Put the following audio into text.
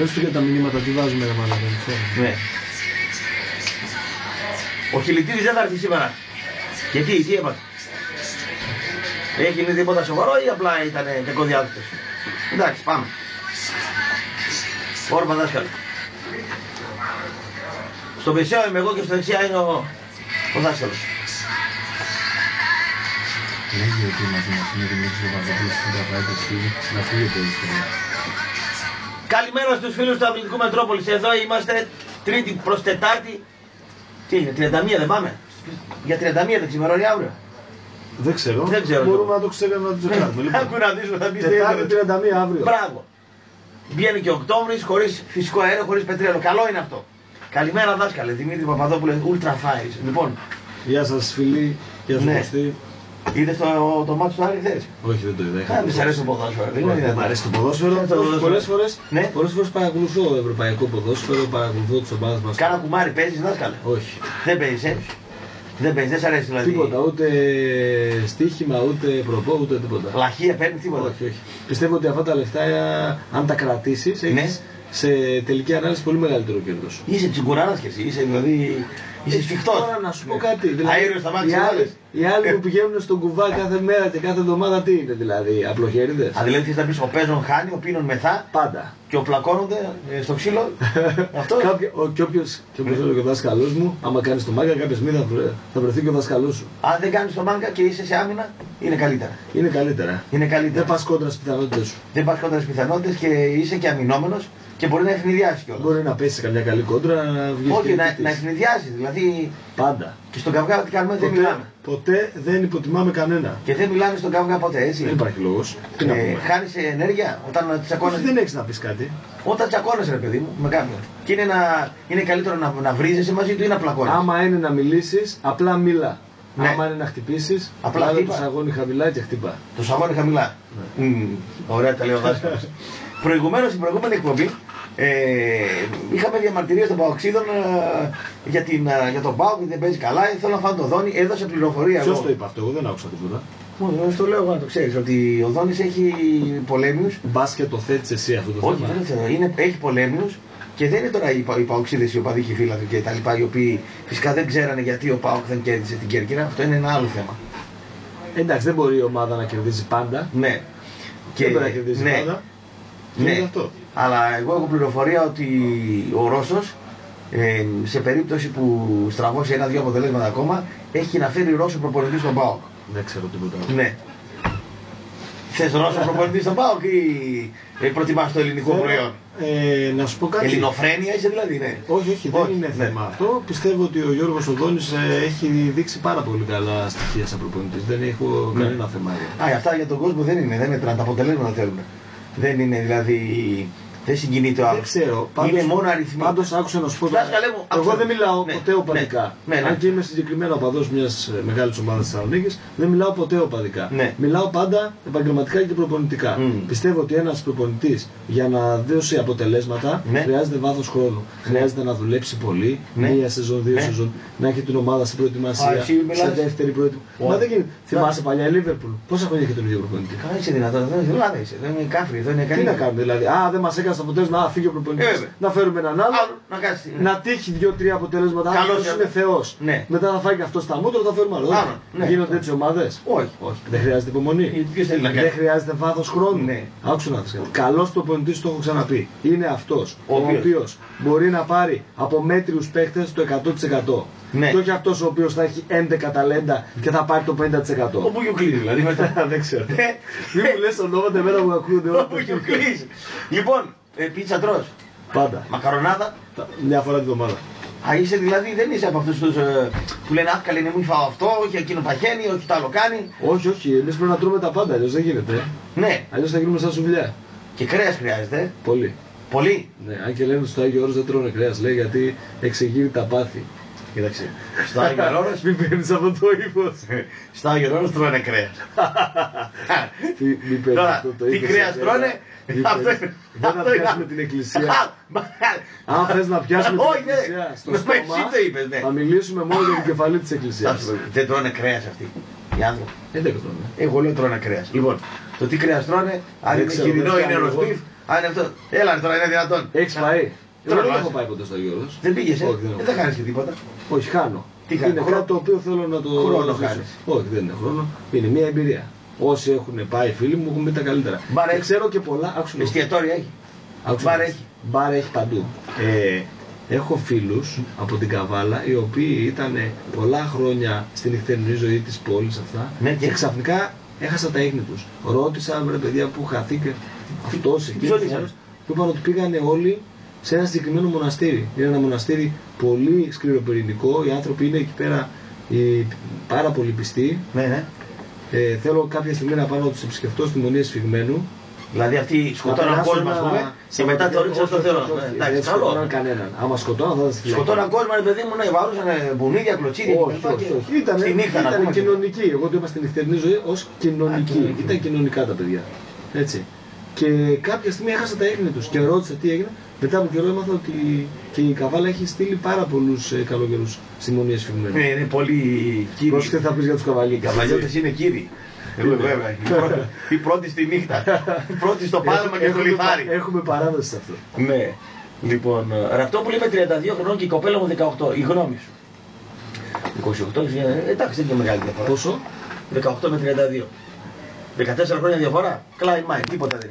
Πες του για τα μηνύματα, τι βάζουμε ρε μάνα, δεν ξέρω. Ναι. Ο Χιλιτίδης δεν θα έρθει σήμερα. Γιατί, τι έπαθε; Έχει γίνει τίποτα σοβαρό ή απλά ήταν κακοδιάθετος. Εντάξει, πάμε. Όρμα δάσκαλο. Στο μεσαίο είμαι εγώ και στο δεξιά είναι ο, ο δάσκαλος. Λέγει ότι μαζί μας είναι Δημήτρης Παπαδόπουλος στην Παπαδόπουλος φίλη, να φύγει το ιστορία. Καλημέρα στους φίλους του Αθλητικού Μετρόπολης. Εδώ είμαστε Τρίτη προς Τετάρτη. Τι είναι, 31 δεν πάμε; Για 31 δεν ξημερώνει αύριο. Δεν ξέρω. Δεν ξέρω. Μπορούμε να το ξέρουμε να το τσεκάρουμε. Λοιπόν, Άκου να δεις που θα μπει Τετάρτη 31 αύριο. Μπράβο. Βγαίνει και Οκτώβρης χωρίς φυσικό αέριο, χωρίς πετρέλαιο. Καλό είναι αυτό. Καλημέρα δάσκαλε, Δημήτρη Παπαδόπουλε, Ultra Fires. Λοιπόν, Γεια σας φίλοι, γεια σου Ναι. Κωστή. είδες το, το μάτι του Άρη χθες; Όχι δεν το είδα. είχα Αν δεν ποδόσφαιρο. σ' αρέσει το ποδόσφαιρο, δεν είναι Όχι, Δεν δυνατόν. μ' αρέσει το ποδόσφαιρο. Το ποδόσφαιρο. Πολλές φορές, Ναι. πολλές φορές παρακολουθώ ευρωπαϊκό ποδόσφαιρο, παρακολουθώ τις ομάδες μας. Κάνα κουμάρι παίζεις δάσκαλε. Όχι. Δεν παίζεις, ε; Δεν παίζεις, δεν σ' αρέσει δηλαδή. Τίποτα, ούτε στοίχημα, ούτε προπό, ούτε τίποτα. Λαχεία παίρνεις τίποτα. Όχι, όχι. Πιστεύω ότι αυτά τα λεφτά, αν τα κρατήσεις, Ναι. έχεις σε τελική ανάλυση πολύ μεγαλύτερο κέρδος. Είσαι τσιγκουράνα κι εσύ, είσαι δηλαδή. Είσαι σφιχτός. Τώρα να σου πω κάτι. Αέριος στα μάτια οι, σου άλλοι, βάλες. οι άλλοι που πηγαίνουν στον κουβά κάθε μέρα και κάθε εβδομάδα τι είναι δηλαδή, απλοχέριδες; Αν δηλαδή θες να πεις ο παίζον χάνει, ο πίνον μεθά Πάντα. και ο πλακώνονται ε, στο ξύλο. Αυτό. Κάποιο, ο, και όποιος και όποιος έλεγε ο δάσκαλό μου, άμα κάνεις το μάγκα, κάποια στιγμή θα, βρε- θα βρεθεί και ο δάσκαλό σου. Αν δεν κάνεις το μάγκα και είσαι σε άμυνα, είναι καλύτερα. Είναι καλύτερα. Είναι καλύτερα. Δεν πας κόντρα στις πιθανότητες σου. Δεν πας κοντά στις πιθανότητες και είσαι και αμυνόμενος και μπορεί να ευνηδιάσει κιόλας. Μπορεί να πέσει σε καμιά καλή κόντρα να βγει. Όχι, να, να ευνηδιάσεις. Δηλαδή Πάντα. και στον καυγά τι κάνουμε δεν Ποτέ, μιλάμε. ποτέ δεν υποτιμάμε κανένα. Και δεν μιλάμε στον καυγά ποτέ, έτσι. Δεν υπάρχει λόγος. Τι να Ε, πούμε. χάνεις ενέργεια όταν Όχι, τσακώνεσαι. δεν έχεις να πεις κάτι. Όταν τσακώνεσαι, ρε παιδί μου, με κάποιον. Και είναι, να, είναι καλύτερο να, να βρίζεσαι μαζί του ή να πλακώνεις. Άμα είναι να μιλήσεις, απλά μίλα. Ναι. Άμα είναι να χτυπήσεις, Απλά βάλε χτύπα. το σαγόνι χαμηλά και χτύπα. Το σαγόνι χαμηλά. Ναι. Μμμ, ωραία τα λέει ο δάσκαλος. Προηγουμένως στην προηγούμενη εκπομπή ε, είχαμε διαμαρτυρίες των Παοξίδων ε, για, την, ε, για τον Πάο που δεν παίζει καλά. Θέλω να φάνε το Δόνι, έδωσε πληροφορία. Ποιος εγώ. το είπε αυτό, εγώ δεν άκουσα τίποτα. Μόνο, στο λέω εγώ να το ξέρεις ότι ο Δόνη έχει πολέμιους. Μπα και το θέτεις εσύ αυτό το Όχι, θέμα; δεν το ξέρω. Είναι, έχει πολέμιους και δεν είναι τώρα οι, πα- οι παοξίδες, οι οπαδοί και οι φίλοι και τα λοιπά, οι οποίοι φυσικά δεν ξέρανε γιατί ο Πάοκ δεν κέρδισε την Κέρκυρα. Αυτό είναι ένα άλλο θέμα. Εντάξει, δεν μπορεί η ομάδα να κερδίζει πάντα. Ναι. δεν μπορεί να κερδίζει ναι, πάντα. Και ναι. είναι αυτό. Αλλά εγώ έχω πληροφορία ότι ο Ρώσος ε, σε περίπτωση που στραβώσει ένα-δύο αποτελέσματα ακόμα έχει να φέρει Ρώσο προπονητή στον ΠΑΟΚ. Δεν ξέρω τίποτα. άλλο. Ναι. Θες Ρώσο προπονητή στον ΠΑΟΚ ή ε, προτιμάς το ελληνικό Θέλω, προϊόν; Ε, να σου πω κάτι. Ελληνοφρένεια είσαι δηλαδή, ναι. Όχι, όχι, δεν Όχι, είναι ναι. θέμα αυτό. Πιστεύω ότι ο Γιώργος Οδόνης ε, έχει δείξει πάρα πολύ καλά στοιχεία σαν προπονητής. Δεν έχω Ναι. κανένα θέμα. Α, αυτά για τον κόσμο δεν είναι, δεν μετράνε, τα αποτελέσματα θέλουμε. Δεν είναι δηλαδή, δεν συγκινείται ο Δεν άλλος. ξέρω. είναι μόνο αριθμοί. Πάντως άκουσα να σου πω. Δάσκαλε μου, εγώ άκουσα. δεν μιλάω Ναι, ποτέ ναι, οπαδικά. ναι, ναι. Αν και είμαι συγκεκριμένο οπαδός μιας μεγάλης ομάδας της Θεσσαλονίκης, δεν μιλάω ποτέ οπαδικά. Ναι. Μιλάω πάντα επαγγελματικά και προπονητικά. Μμ. Πιστεύω ότι ένας προπονητής για να δώσει αποτελέσματα Ναι. χρειάζεται βάθος χρόνου. Χρειάζεται να δουλέψει πολύ, Ναι. μία σεζόν, δύο Ναι. σεζόν, να έχει την ομάδα στην Α, προετοιμασία, εσύ μιλάς. σε δεύτερη προετοιμασία. Ω. Μα δεν γίνεται. Να. Θυμάσαι παλιά η Λίβερπουλ. Πόσα χρόνια είχε τον ίδιο προπονητή; Καλά είσαι δυνατόν, δεν είναι Ελλάδα είσαι, δεν είναι κάφρι, δεν είναι Τι κανένα. να κάνουμε δηλαδή; Α, δεν μας έκανε το αποτέλεσμα. Α, φύγει ο προπονητής. Ε, βέβαια. να φέρουμε έναν άλλο. Άλλο, να κάτσει. Να τύχει δύο-τρία αποτελέσματα. Αν Καλός αυτός είναι. είναι Θεός. Ναι. Μετά θα φάει και αυτός στα μούτρα, θα φέρουμε άλλο. Όχι. Άλλο, ναι. Γίνονται έτσι ομάδες. Όχι, όχι. Δεν χρειάζεται υπομονή. Ποιος θέλει να Δεν κάνει. χρειάζεται βάθος χρόνου. Ναι. Άκουσα να δεις κάτι. Καλός προπονητής, το έχω ξαναπεί. Είναι αυτός Ο ο οποίος. οποίος μπορεί να πάρει από μέτριους παίχτε το 100%. Ναι. Και όχι αυτός ο οποίος θα έχει 11 ταλέντα και θα πάρει το 50%. Ο Μπουγιουκλής δηλαδή μετά. Δεν ξέρω. Ε, Μην μου λες ονόματα εμένα που ακούγονται όλα Ο τα χέρια. Μπουγιουκλής. Λοιπόν, ε, πίτσα τρως. Πάντα. Μακαρονάδα. Τα- Μια φορά τη βδομάδα. Α, είσαι δηλαδή, δεν είσαι από αυτούς τους ε, που λένε Αχ, καλή είναι, μην φάω αυτό, όχι εκείνο παχαίνει, όχι το άλλο κάνει. Όχι, όχι, εμείς πρέπει να τρώμε τα πάντα, αλλιώς δεν γίνεται. ε. Ναι, Αλλιώς θα γίνουμε σαν σουβλιά. και κρέας χρειάζεται. ε. Πολύ. Πολύ. Ναι, αν και λένε ότι στο Άγιο Όρος δεν τρώνε κρέας, λέει γιατί εξεγείρει τα πάθη. Κοίταξε. Στο Άγιο Όρος, Μην παίρνεις από το ύφος. στο Άγιο Όρος τρώνε κρέας. Μην παίρνεις Τώρα, αυτό το τι ύφος. κρέας Αντένα. τρώνε, Μην αυτό παίρνεις. είναι- Δεν θα αυτό είναι- πιάσουμε την εκκλησία. Μα- Αν θες να πιάσουμε την Όχι, ναι. εκκλησία στο Με στόμα, εσύ το είπες, ναι. θα μιλήσουμε μόνο για την κεφαλή της Θα εκκλησίας. σου πω, Δεν τρώνε κρέας αυτοί. Οι άνθρωποι. Ε, δεν τρώνε. Εγώ λέω τρώνε κρέας. Λοιπόν, το τι κρέας τρώνε, αν Δεν είναι ξέρω, χοιρινό δεν είναι ξέρω ροστίφ, εγώ. Α, είναι αυτό. Έλα ρε, τώρα είναι δυνατόν. Έχεις πάει. Εγώ Τώρα δεν βάζει. έχω πάει ποτέ στο Γιώργος. Δεν πήγες, ε; Όχι, δεν έχω δεν θα χάνει και τίποτα. Όχι, χάνω. Τι χάνεις, είναι χρόνο; κάτι το οποίο θέλω να το. Χρόνο ζήσω. χάνεις. Όχι, δεν είναι χρόνο. Είναι μια εμπειρία. Όσοι έχουν πάει φίλοι μου έχουν πει τα καλύτερα. Μπαρ Και έχει. ξέρω και πολλά. Άκουσα να- Εστιατόρια έχει. άκουσα μπαρ να- έχει. Μπαρ έχει παντού. Ε, έχω φίλους από την Καβάλα οι οποίοι ήταν πολλά χρόνια στην νυχτερινή ζωή της πόλης αυτά Ναι, και- και ξαφνικά έχασα τα ίχνη τους. Ρώτησα βρε παιδιά που χαθήκε αυτός εκεί. Ποιος ήσαν; Που είπαν ότι πήγανε όλοι σε ένα συγκεκριμένο μοναστήρι. Είναι ένα μοναστήρι πολύ σκληροπυρηνικό. Οι άνθρωποι είναι εκεί πέρα οι, πάρα πολύ πιστοί. Ναι, ναι. Ε, θέλω κάποια στιγμή να πάω να τους επισκεφτώ στη μονή Σφιγμένου. Δηλαδή αυτοί σκοτώναν Να κόσμο, ας περάσω πούμε, ένα- και μετά το ρίξαν στο Όχι, θέλω. όχι, όχι, Εντάξει, Δεν σκοτώναν καλό. κανέναν. Άμα σκοτώναν θα ήταν στη φυλακή. Σκοτώναν κόσμο, ρε παιδί μου, ναι, βαρούσαν μπουνίδια, κλωτσίδια. Όχι, κτλ. όχι, όχι. Ήταν, Στη νύχτα να ήταν πούμε. κοινωνική. Εγώ το είπα στην νυχτερινή ζωή ως κοινωνική. Α, κοινωνική. Ήταν κοινωνικά τα παιδιά. Έτσι. Και κάποια στιγμή έχασα τα ίχνη τους και ρώτησα τι έγινε. Μετά από καιρό έμαθα ότι και η Καβάλα έχει στείλει πάρα πολλούς ε, καλογερού στη μονή Σφιγμένου. Ναι, είναι πολύ κύριοι. Πρόσεχε τι θα πεις για τους Οι καβαλίκε. καβαλιώτες είναι κύριοι. Ε, βέβαια. Οι πρώτοι- Οι πρώτοι στη νύχτα. Οι πρώτοι στο πάλμα και στο λιθάρι. Έχουμε παράδοση σε αυτό. Ναι. Λοιπόν, ε, αυτό που λέμε 32 χρονών και η κοπέλα μου 18. Η γνώμη σου. 28, ε, εντάξει, δεν είναι και μεγάλη διαφορά. Πόσο; 18 με 32. 14 χρόνια διαφορά. Klein mind, τίποτα δεν είναι.